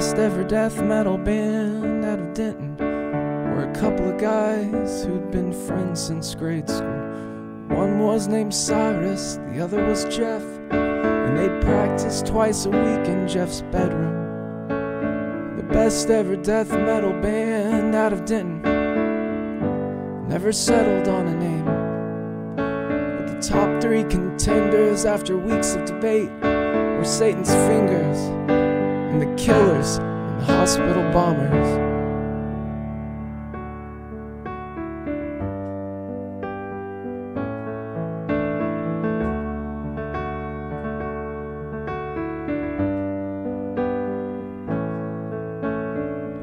best ever death metal band out of Denton were a couple of guys who'd been friends since grade school. One was named Cyrus, the other was Jeff, and they'd practice twice a week in Jeff's bedroom. The best ever death metal band out of Denton never settled on a name. But the top three contenders after weeks of debate were Satan's Fingers and the Killers and the Hospital Bombers.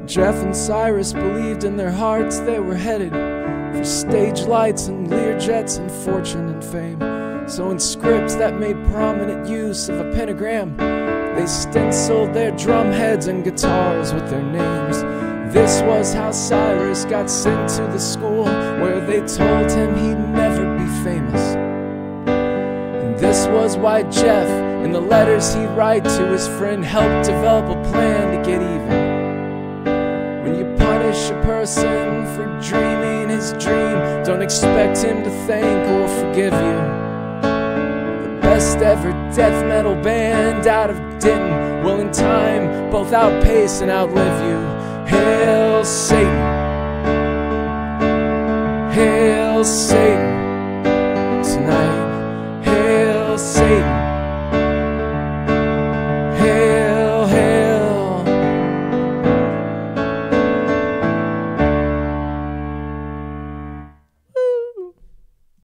Jeff and Cyrus believed in their hearts they were headed for stage lights and Lear jets and fortune and fame. So, in scripts that made prominent use of a pentagram, they stenciled their drum heads and guitars with their names. This was how Cyrus got sent to the school where they told him he'd never be famous. And this was why Jeff, in the letters he'd write to his friend, helped develop a plan to get even. When you punish a person for dreaming his dream, don't expect him to thank or forgive you. Best ever death metal band out of Denton will in time both outpace and outlive you. Hail Satan! Hail Satan!